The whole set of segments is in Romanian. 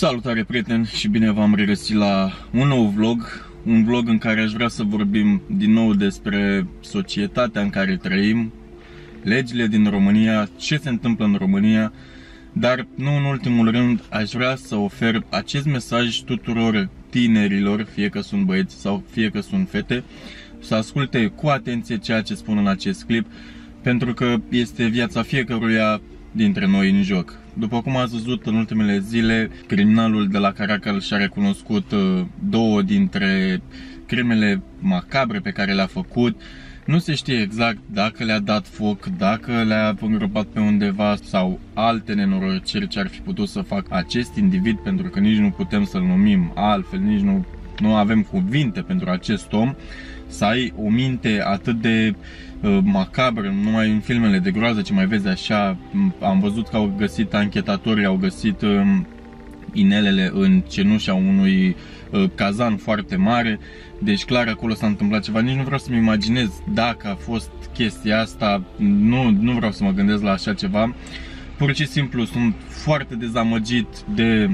Salutare prieteni și bine v-am regăsit la un nou vlog Un vlog în care aș vrea să vorbim din nou despre societatea în care trăim Legile din România, ce se întâmplă în România Dar nu în ultimul rând aș vrea să ofer acest mesaj tuturor tinerilor Fie că sunt băieți sau fie că sunt fete Să asculte cu atenție ceea ce spun în acest clip Pentru că este viața fiecăruia dintre noi în joc după cum ați văzut în ultimele zile, criminalul de la Caracal și-a recunoscut uh, două dintre crimele macabre pe care le-a făcut. Nu se știe exact dacă le-a dat foc, dacă le-a îngropat pe undeva sau alte nenorociri ce ar fi putut să facă acest individ, pentru că nici nu putem să-l numim altfel, nici nu, nu avem cuvinte pentru acest om. Să ai o minte atât de uh, Uh, macabră, numai în filmele de groază ce mai vezi așa, am văzut că au găsit anchetatorii, au găsit um, inelele în cenușa unui uh, cazan foarte mare, deci clar acolo s-a întâmplat ceva, nici nu vreau să-mi imaginez dacă a fost chestia asta, nu, nu vreau să mă gândesc la așa ceva, pur și simplu sunt foarte dezamăgit de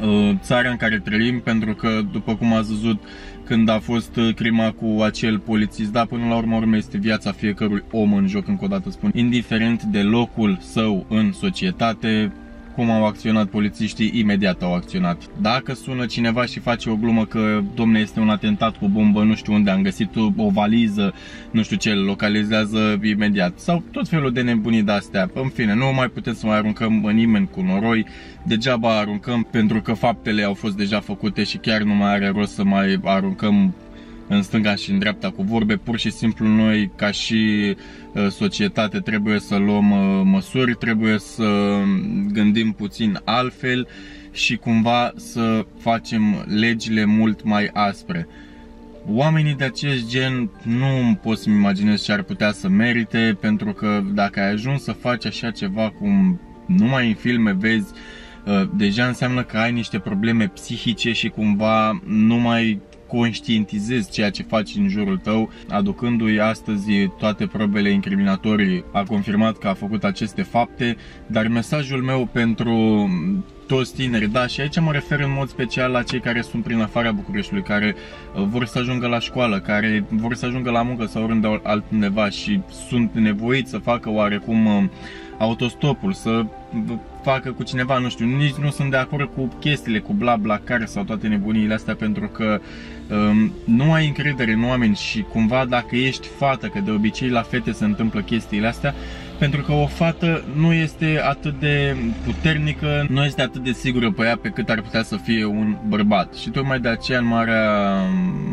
uh, țara în care trăim, pentru că, după cum ați văzut, când a fost uh, crima cu acel polițist, dar până la urmă urmă este viața fiecărui om în joc, încă o dată spun, indiferent de locul său în societate, cum au acționat polițiștii, imediat au acționat. Dacă sună cineva și face o glumă că, domne, este un atentat cu bombă, nu știu unde, am găsit o valiză, nu știu ce, localizează imediat. Sau tot felul de nebunii de-astea. În fine, nu mai putem să mai aruncăm în nimeni cu noroi. Degeaba aruncăm pentru că faptele au fost deja făcute și chiar nu mai are rost să mai aruncăm în stânga și în dreapta cu vorbe, pur și simplu noi ca și uh, societate trebuie să luăm uh, măsuri, trebuie să gândim puțin altfel și cumva să facem legile mult mai aspre. Oamenii de acest gen nu pot să-mi imaginez ce ar putea să merite, pentru că dacă ai ajuns să faci așa ceva cum numai în filme vezi, uh, deja înseamnă că ai niște probleme psihice și cumva nu mai conștientizezi ceea ce faci în jurul tău, aducându-i astăzi toate probele incriminatorii. A confirmat că a făcut aceste fapte, dar mesajul meu pentru toți tineri, da, și aici mă refer în mod special la cei care sunt prin afara Bucureștiului, care uh, vor să ajungă la școală, care vor să ajungă la muncă sau oriunde altundeva și sunt nevoiți să facă oarecum uh, autostopul, să facă cu cineva, nu știu, nici nu sunt de acord cu chestiile, cu bla bla care sau toate nebuniile astea pentru că um, nu ai încredere în oameni și cumva dacă ești fată, că de obicei la fete se întâmplă chestiile astea, pentru că o fată nu este atât de puternică, nu este atât de sigură pe ea pe cât ar putea să fie un bărbat. Și tocmai de aceea în marea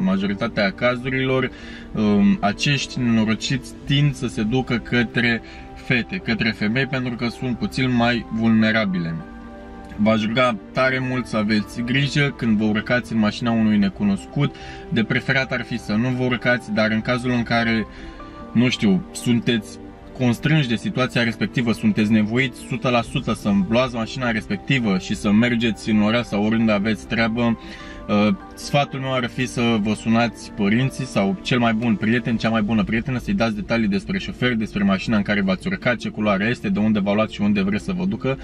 majoritatea cazurilor um, acești nenorociți tind să se ducă către fete, către femei pentru că sunt puțin mai vulnerabile. V-aș ruga tare mult să aveți grijă când vă urcați în mașina unui necunoscut. De preferat ar fi să nu vă urcați, dar în cazul în care, nu știu, sunteți constrânși de situația respectivă, sunteți nevoiți 100% să luați mașina respectivă și să mergeți în oraș sau oriunde aveți treabă, Uh, sfatul meu ar fi să vă sunați părinții sau cel mai bun prieten, cea mai bună prietenă, să-i dați detalii despre șofer, despre mașina în care v-ați urcat, ce culoare este, de unde v-a luat și unde vreți să vă ducă,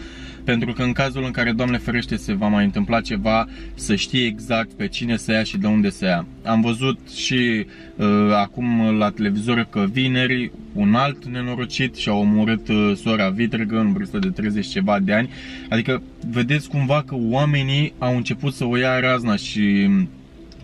pentru că în cazul în care, Doamne ferește, se va mai întâmpla ceva, să știe exact pe cine să ia și de unde să ia. Am văzut și uh, acum la televizor că vineri un alt nenorocit și-a omorât uh, sora vitregă în vârstă de 30 ceva de ani, adică vedeți cumva că oamenii au început să o ia razna și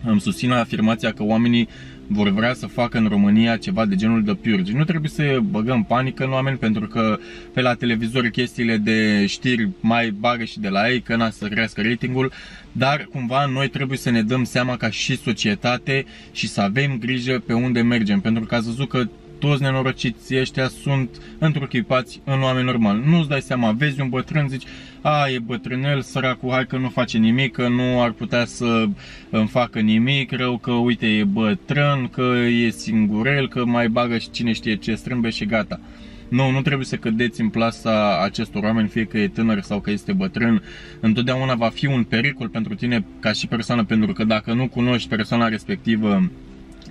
îmi susțin afirmația că oamenii vor vrea să facă în România ceva de genul de purge. Nu trebuie să băgăm panică în oameni pentru că pe la televizor chestiile de știri mai bagă și de la ei, că n-a să crească ratingul, dar cumva noi trebuie să ne dăm seama ca și societate și să avem grijă pe unde mergem, pentru că ați văzut că toți nenorociții ăștia sunt întruchipați în oameni normal. Nu-ți dai seama, vezi un bătrân, zici, a, e bătrânel, săracul, hai că nu face nimic, că nu ar putea să îmi facă nimic rău, că uite e bătrân, că e singurel, că mai bagă și cine știe ce strâmbe și gata. Nu, nu trebuie să cădeți în plasa acestor oameni, fie că e tânăr sau că este bătrân. Întotdeauna va fi un pericol pentru tine ca și persoană, pentru că dacă nu cunoști persoana respectivă,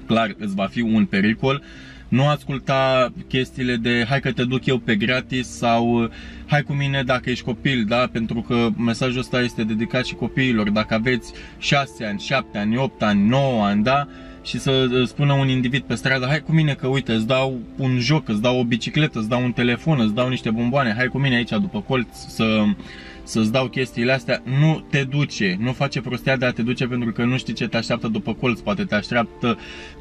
clar îți va fi un pericol nu asculta chestiile de hai că te duc eu pe gratis sau hai cu mine dacă ești copil, da? Pentru că mesajul ăsta este dedicat și copiilor. Dacă aveți 6 ani, 7 ani, 8 ani, 9 ani, da? și să spună un individ pe stradă, hai cu mine că uite, îți dau un joc, îți dau o bicicletă, îți dau un telefon, îți dau niște bomboane, hai cu mine aici după colț să, să-ți dau chestiile astea, nu te duce, nu face prostia de a te duce pentru că nu știi ce te așteaptă după colț, poate te așteaptă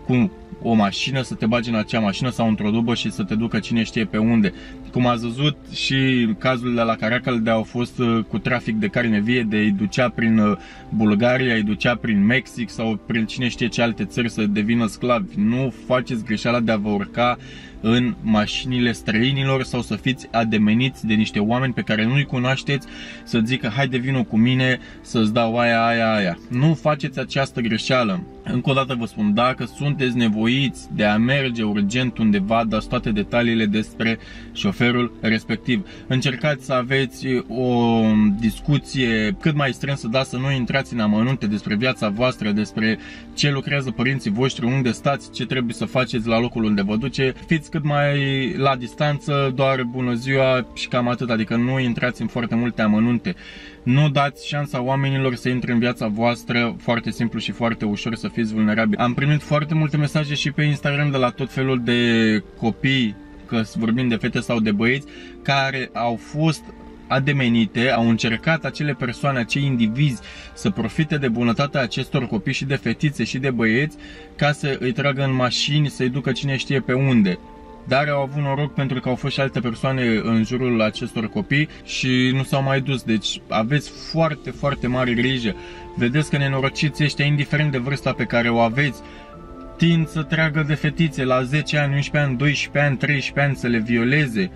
cu o mașină, să te bagi în acea mașină sau într-o dubă și să te ducă cine știe pe unde. Cum ați văzut și cazul de la Caracal de au fost uh, cu trafic de carne vie, de îi ducea prin uh, Bulgaria, îi ducea prin Mexic sau prin cine știe ce alte țări să devină sclavi. Nu faceți greșeala de a vă urca în mașinile străinilor sau să fiți ademeniți de niște oameni pe care nu-i cunoașteți să zică hai de vină cu mine să-ți dau aia, aia, aia. Nu faceți această greșeală. Încă o dată vă spun, dacă sunteți nevoiți de a merge urgent undeva, dați toate detaliile despre șoferul respectiv. Încercați să aveți o discuție cât mai strânsă, da, să nu intrați în amănunte despre viața voastră, despre ce lucrează părinții voștri, unde stați, ce trebuie să faceți la locul unde vă duce. Fiți cât mai la distanță, doar bună ziua și cam atât, adică nu intrați în foarte multe amănunte. Nu dați șansa oamenilor să intre în viața voastră foarte simplu și foarte ușor să fiți vulnerabili. Am primit foarte multe mesaje și pe Instagram de la tot felul de copii, că vorbim de fete sau de băieți, care au fost ademenite, au încercat acele persoane, acei indivizi să profite de bunătatea acestor copii și de fetițe și de băieți ca să îi tragă în mașini, să-i ducă cine știe pe unde dar au avut noroc pentru că au fost și alte persoane în jurul acestor copii și nu s-au mai dus. Deci aveți foarte, foarte mare grijă. Vedeți că nenorociți ăștia, indiferent de vârsta pe care o aveți, tind să tragă de fetițe la 10 ani, 11 ani, 12 ani, 13 ani să le violeze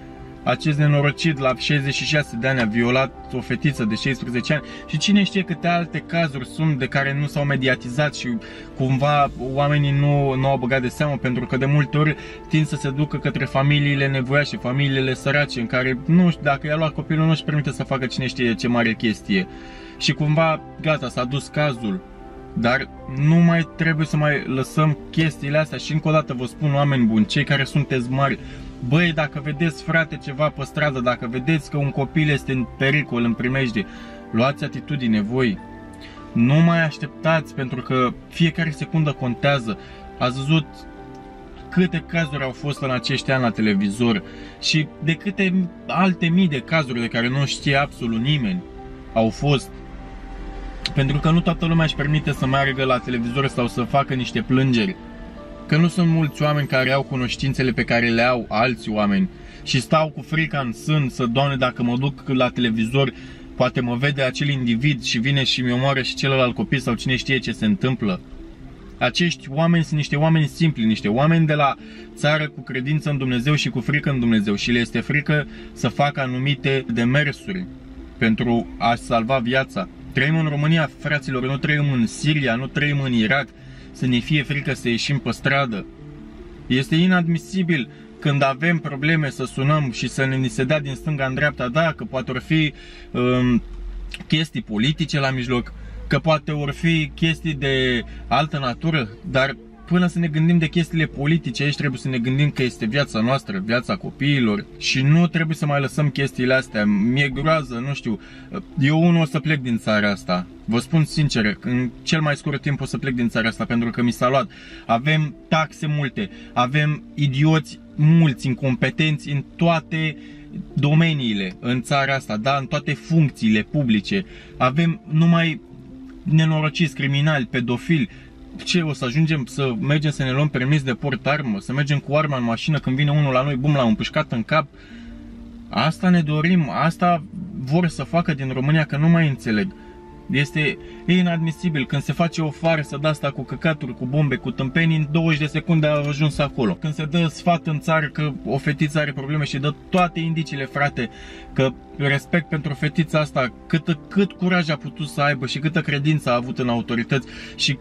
acest nenorocit la 66 de ani a violat o fetiță de 16 ani și cine știe câte alte cazuri sunt de care nu s-au mediatizat și cumva oamenii nu, nu au băgat de seamă pentru că de multe ori tind să se ducă către familiile nevoiașe, familiile sărace în care nu știu, dacă i-a luat copilul nu își permite să facă cine știe ce mare chestie. Și cumva gata s-a dus cazul. Dar nu mai trebuie să mai lăsăm chestiile astea și încă o dată vă spun oameni buni, cei care sunteți mari, Băi, dacă vedeți frate ceva pe stradă, dacă vedeți că un copil este în pericol, în primejde, luați atitudine voi. Nu mai așteptați pentru că fiecare secundă contează. Ați văzut câte cazuri au fost în acești ani la televizor și de câte alte mii de cazuri de care nu știe absolut nimeni au fost. Pentru că nu toată lumea își permite să meargă la televizor sau să facă niște plângeri că nu sunt mulți oameni care au cunoștințele pe care le au alți oameni și stau cu frica în sân să, doamne, dacă mă duc la televizor, poate mă vede acel individ și vine și mi omoară și celălalt copil sau cine știe ce se întâmplă. Acești oameni sunt niște oameni simpli, niște oameni de la țară cu credință în Dumnezeu și cu frică în Dumnezeu și le este frică să facă anumite demersuri pentru a salva viața. Trăim în România, fraților, nu trăim în Siria, nu trăim în Irak, să ne fie frică să ieșim pe stradă. Este inadmisibil când avem probleme să sunăm și să ne se dea din stânga în dreapta, da, că poate or fi um, chestii politice la mijloc, că poate or fi chestii de altă natură, dar până să ne gândim de chestiile politice aici trebuie să ne gândim că este viața noastră, viața copiilor și nu trebuie să mai lăsăm chestiile astea. Mi-e groază, nu știu, eu unul o să plec din țara asta. Vă spun sincer, în cel mai scurt timp o să plec din țara asta pentru că mi s-a luat. Avem taxe multe, avem idioți mulți, incompetenți în toate domeniile în țara asta, da, în toate funcțiile publice. Avem numai nenorociți, criminali, pedofili, ce, o să ajungem să mergem să ne luăm permis de port armă, să mergem cu arma în mașină când vine unul la noi, bum, l-am împușcat în cap. Asta ne dorim, asta vor să facă din România, că nu mai înțeleg. Este inadmisibil când se face o farsă de asta cu căcaturi, cu bombe, cu tâmpenii, în 20 de secunde a ajuns acolo. Când se dă sfat în țară că o fetiță are probleme și dă toate indiciile, frate, că respect pentru fetița asta, cât, cât curaj a putut să aibă și câtă credință a avut în autorități și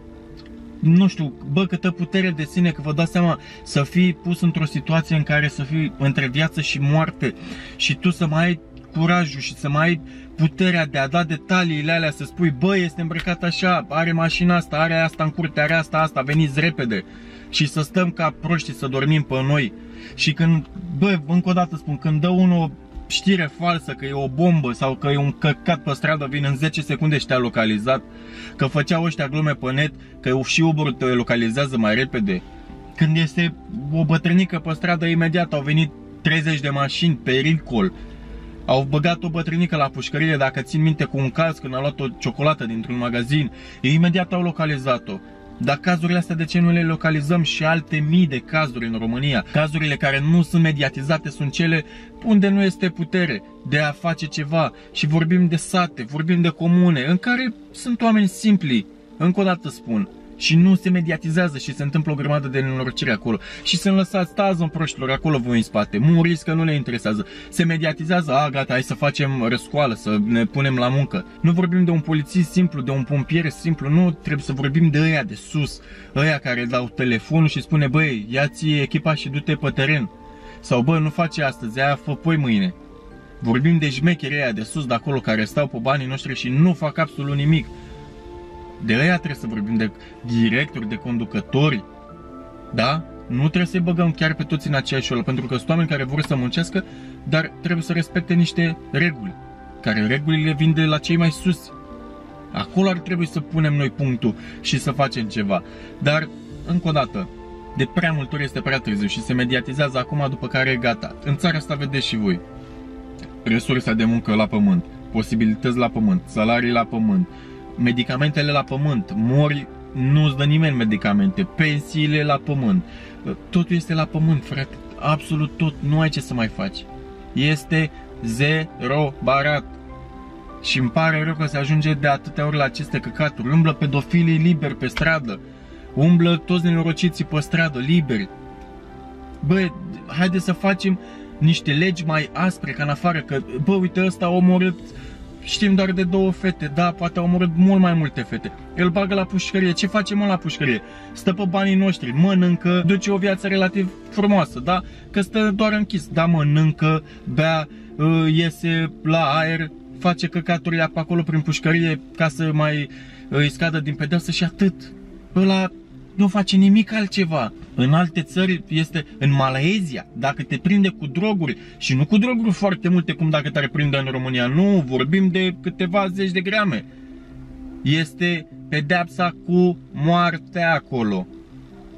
nu știu, bă, câtă putere de sine, că vă dați seama să fii pus într-o situație în care să fii între viață și moarte și tu să mai ai curajul și să mai ai puterea de a da detaliile alea, să spui, bă, este îmbrăcat așa, are mașina asta, are asta în curte, are asta, asta, veniți repede și să stăm ca proști să dormim pe noi. Și când, bă, încă o dată spun, când dă unul știre falsă că e o bombă sau că e un căcat pe stradă, vin în 10 secunde și te-a localizat, că făceau ăștia glume pe net, că și Uber te localizează mai repede. Când este o bătrânică pe stradă, imediat au venit 30 de mașini, pericol. Au băgat o bătrânică la pușcărie, dacă țin minte, cu un caz când a luat o ciocolată dintr-un magazin. Ei imediat au localizat-o. Dar cazurile astea de ce nu le localizăm și alte mii de cazuri în România? Cazurile care nu sunt mediatizate sunt cele unde nu este putere de a face ceva și vorbim de sate, vorbim de comune în care sunt oameni simpli. Încă o dată spun, și nu se mediatizează și se întâmplă o grămadă de nenorocire acolo. Și sunt lăsați, stați în proștilor acolo voi în spate, muriți că nu le interesează. Se mediatizează, a gata, hai să facem răscoală, să ne punem la muncă. Nu vorbim de un polițist simplu, de un pompier simplu, nu trebuie să vorbim de ăia de sus, ăia care dau telefonul și spune, băi, ia-ți echipa și du-te pe teren. Sau bă, nu face astăzi, aia fă poi mâine. Vorbim de șmecherii aia de sus, de acolo, care stau pe banii noștri și nu fac absolut nimic. De aia trebuie să vorbim de directori, de conducători, da? Nu trebuie să-i băgăm chiar pe toți în aceeași oală, pentru că sunt oameni care vor să muncească, dar trebuie să respecte niște reguli, care regulile vin de la cei mai sus. Acolo ar trebui să punem noi punctul și să facem ceva. Dar, încă o dată, de prea multe ori este prea târziu și se mediatizează acum după care e gata. În țara asta vedeți și voi. Resursa de muncă la pământ, posibilități la pământ, salarii la pământ, medicamentele la pământ, mori, nu-ți dă nimeni medicamente, pensiile la pământ, totul este la pământ, frate, absolut tot, nu ai ce să mai faci. Este zero barat. Și îmi pare rău că se ajunge de atâtea ori la aceste căcaturi. Umblă pedofilii liberi pe stradă. Umblă toți nenorociții pe stradă, liberi. Bă, haide să facem niște legi mai aspre ca în afară, că, bă, uite, ăsta a omorât Știm doar de două fete, da, poate au omorât mult mai multe fete. El bagă la pușcărie. Ce face mă la pușcărie? Stă pe banii noștri, mănâncă, duce o viață relativ frumoasă, da? Că stă doar închis, da, mănâncă, bea, uh, iese la aer, face căcaturile pe acolo prin pușcărie ca să mai uh, îi scadă din pedeapsă și atât. Ăla nu face nimic altceva. În alte țări este în Malaezia, dacă te prinde cu droguri și nu cu droguri foarte multe cum dacă te-ar prinde în România, nu, vorbim de câteva zeci de grame. Este pedeapsa cu moartea acolo.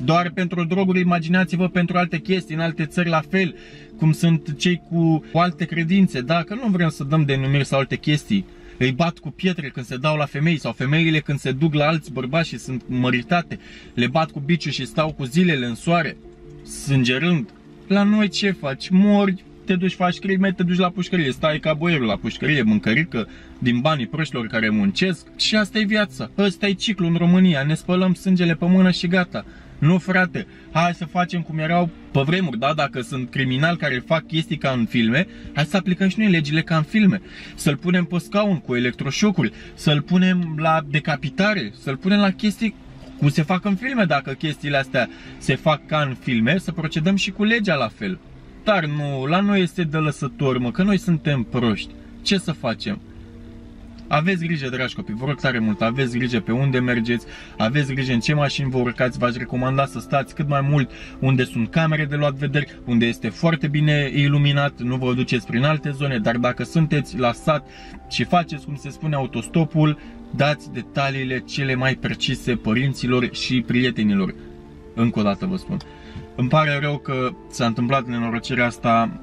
Doar pentru droguri, imaginați-vă pentru alte chestii, în alte țări la fel, cum sunt cei cu, cu alte credințe, da, că nu vrem să dăm denumiri sau alte chestii îi bat cu pietre când se dau la femei sau femeile când se duc la alți bărbați și sunt măritate, le bat cu biciu și stau cu zilele în soare, sângerând. La noi ce faci? Mori, te duci, faci crime, te duci la pușcărie, stai ca boierul la pușcărie, mâncărică din banii proștilor care muncesc și asta e viața. Ăsta e ciclul în România, ne spălăm sângele pe mână și gata. Nu frate, hai să facem cum erau pe vremuri, da? Dacă sunt criminali care fac chestii ca în filme, hai să aplicăm și noi legile ca în filme. Să-l punem pe scaun cu electroșocuri, să-l punem la decapitare, să-l punem la chestii cum se fac în filme, dacă chestiile astea se fac ca în filme, să procedăm și cu legea la fel. Dar nu, la noi este de lăsător, mă, că noi suntem proști. Ce să facem? Aveți grijă, dragi copii, vă rog tare mult, aveți grijă pe unde mergeți, aveți grijă în ce mașini vă urcați, v-aș recomanda să stați cât mai mult unde sunt camere de luat vederi, unde este foarte bine iluminat, nu vă duceți prin alte zone, dar dacă sunteți la sat și faceți, cum se spune, autostopul, dați detaliile cele mai precise părinților și prietenilor. Încă o dată vă spun. Îmi pare rău că s-a întâmplat nenorocirea asta,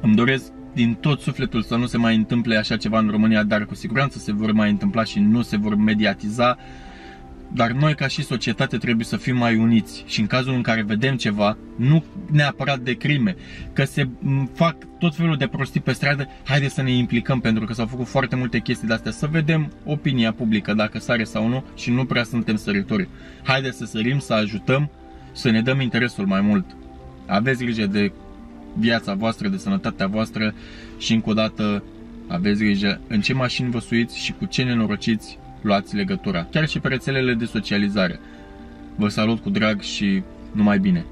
îmi doresc din tot sufletul să nu se mai întâmple așa ceva în România, dar cu siguranță se vor mai întâmpla și nu se vor mediatiza. Dar noi ca și societate trebuie să fim mai uniți și în cazul în care vedem ceva, nu neapărat de crime, că se fac tot felul de prostii pe stradă, haide să ne implicăm pentru că s-au făcut foarte multe chestii de astea, să vedem opinia publică dacă sare sau nu și nu prea suntem săritori. Haide să sărim, să ajutăm, să ne dăm interesul mai mult. Aveți grijă de viața voastră, de sănătatea voastră și încă o dată aveți grijă în ce mașini vă suiți și cu ce nenorociți luați legătura, chiar și pe rețelele de socializare. Vă salut cu drag și numai bine!